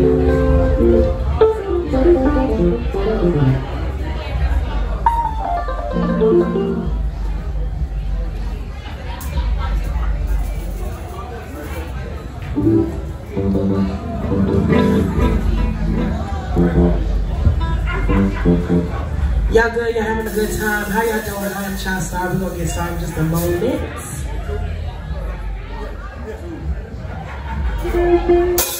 Y'all good? Y'all having a good time? How y'all doing? I'm Child Star. We're gonna get started in just a moment.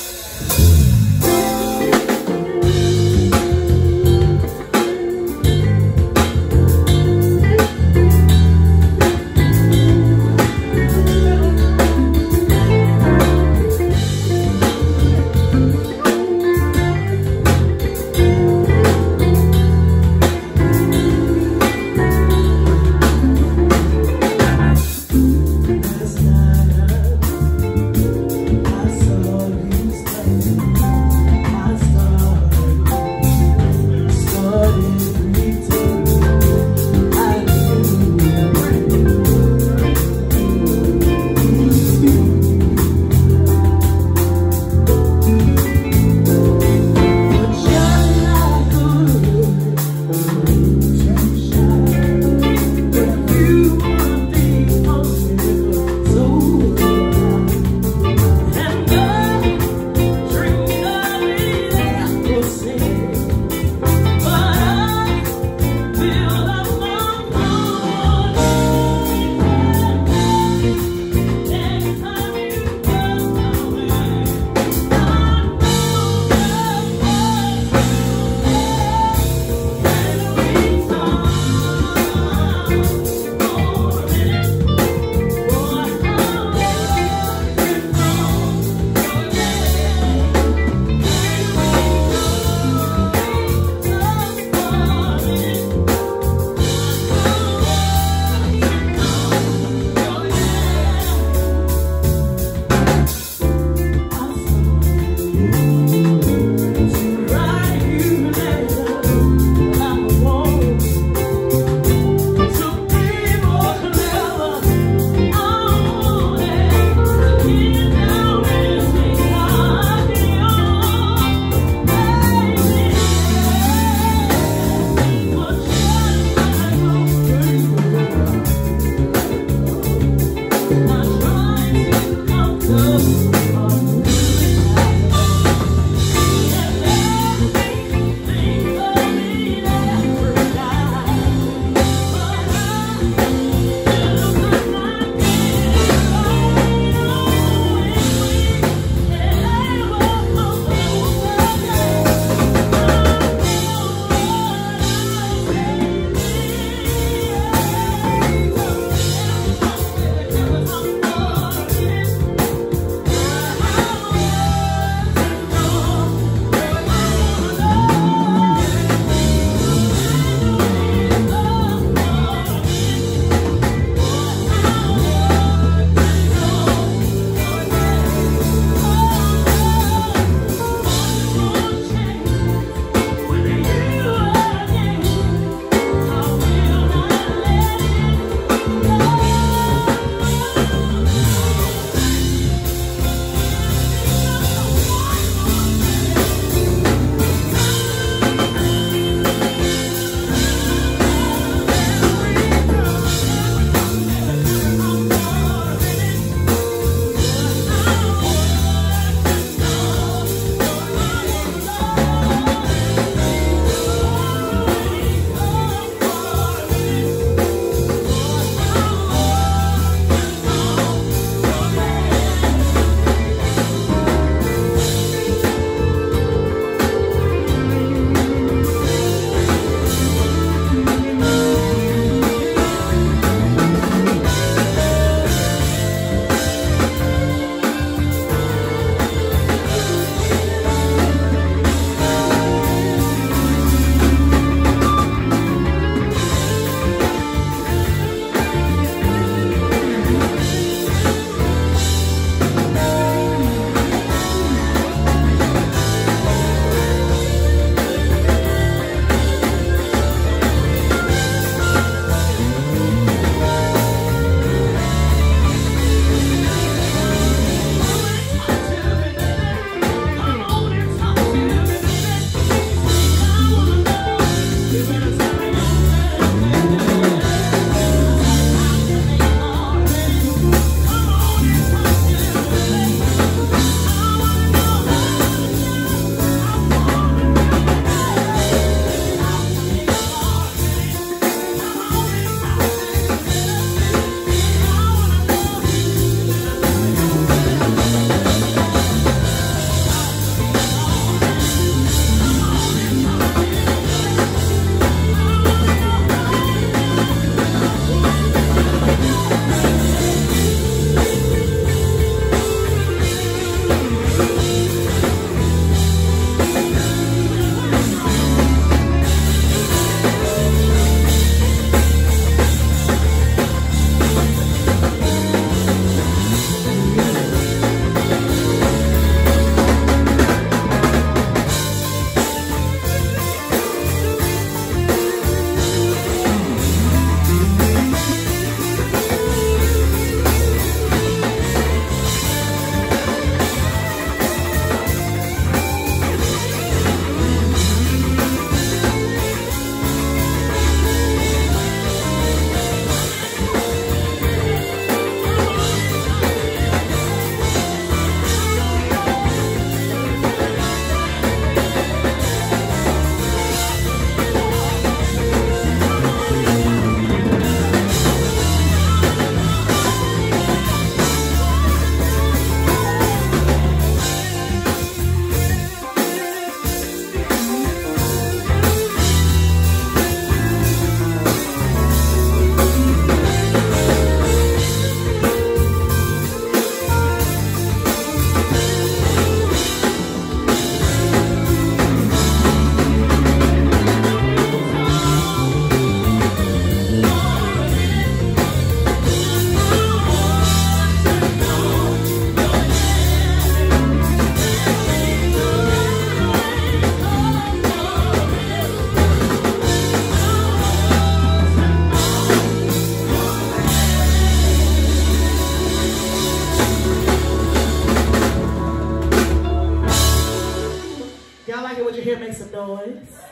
Noise.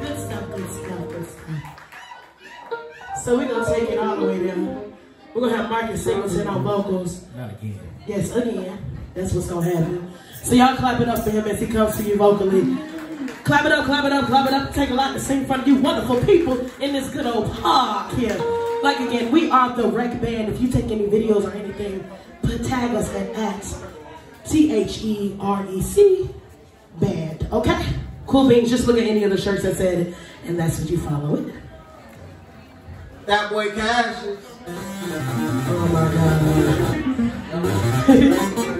Good stuff, good stuff, good stuff. So we're gonna take it all the way down. We're gonna have Marcus Singleton on vocals. Not again. Yes, again. That's what's gonna happen. So y'all clap it up for him as he comes to you vocally. Clap it up, clap it up, clap it up. Take a lot to sing in front of you wonderful people in this good old park here. Like again, we are the Rec Band. If you take any videos or anything, put tag us at, at T-H-E-R-E-C band. Okay? Cool beans. Just look at any of the shirts that said and that's what you follow it. That boy Cash. Oh my God.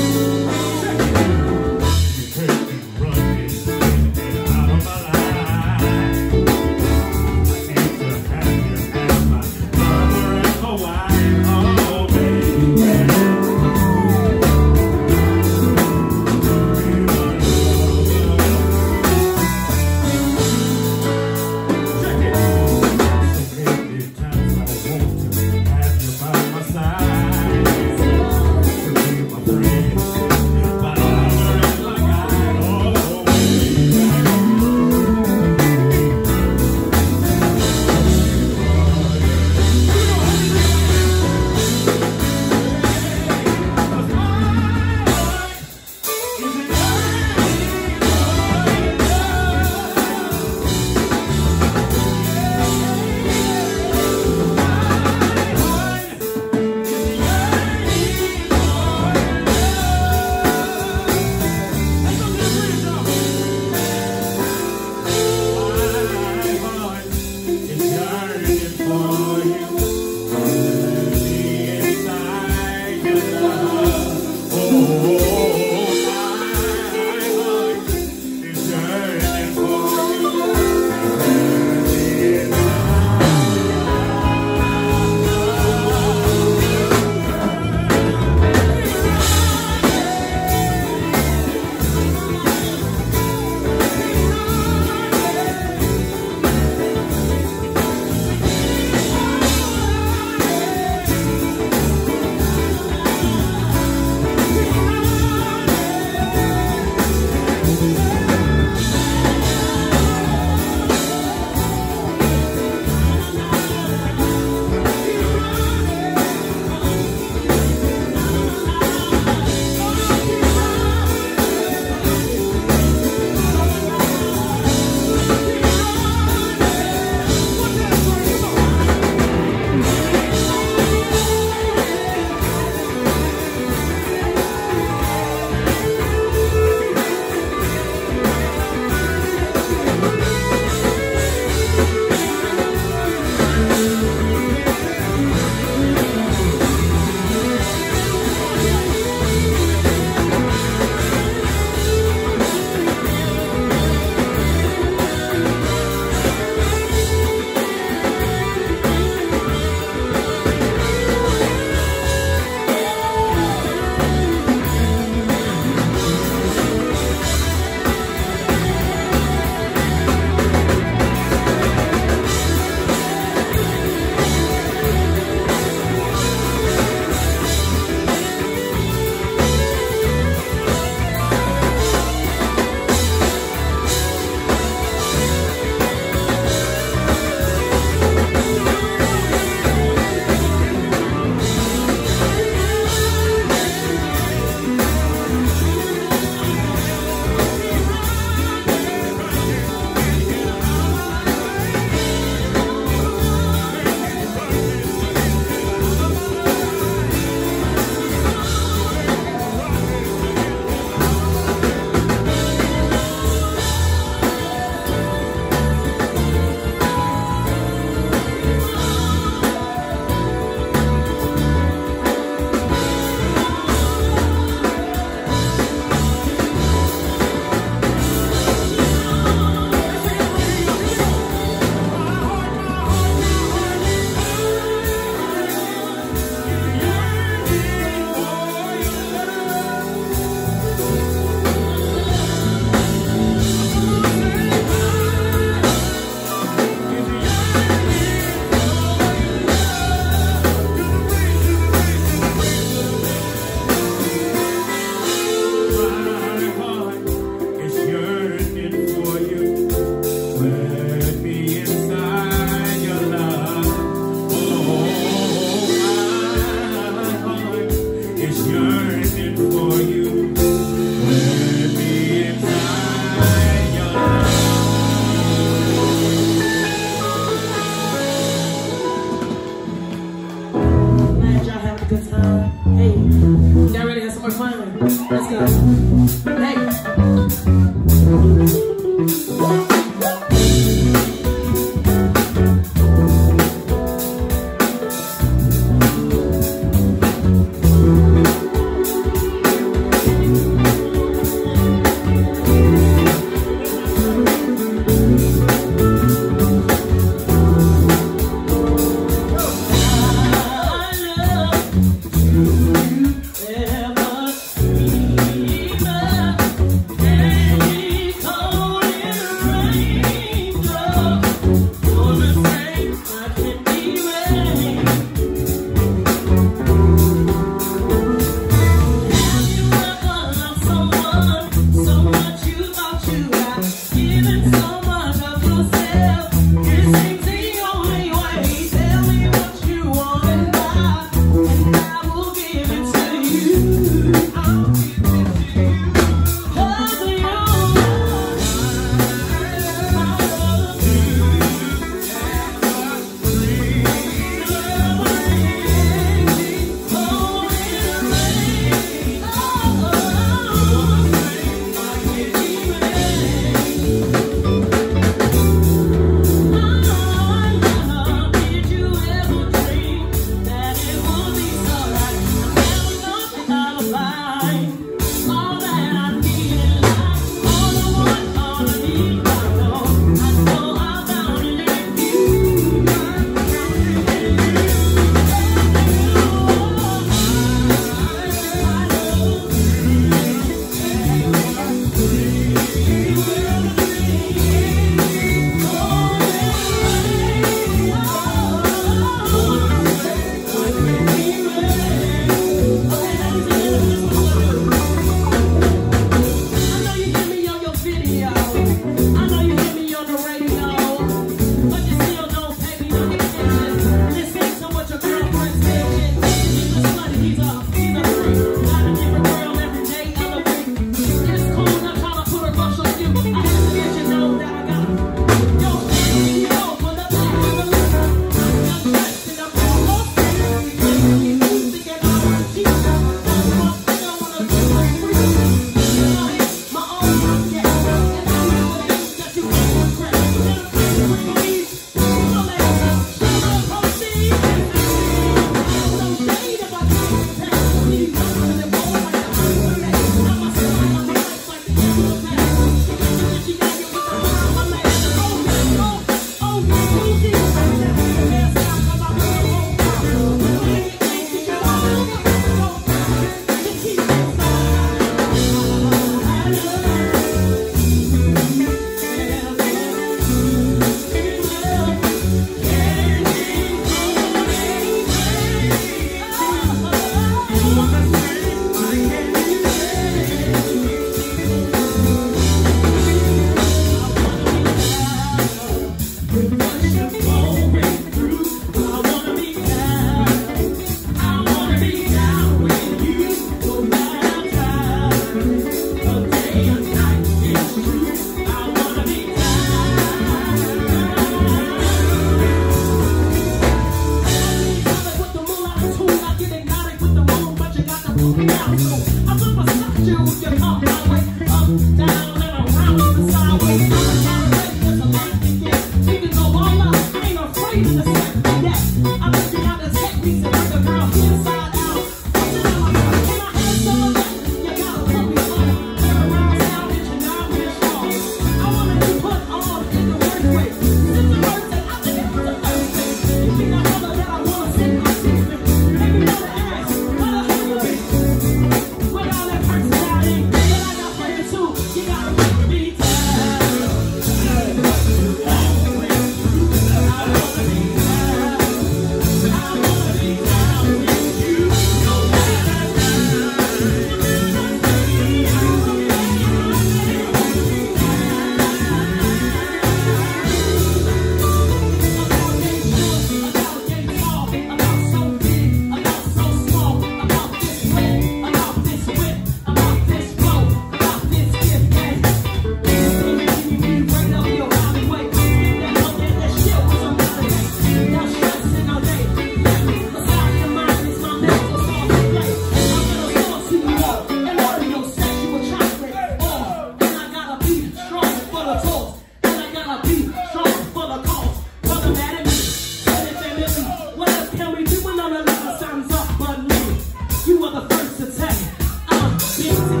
Thank you.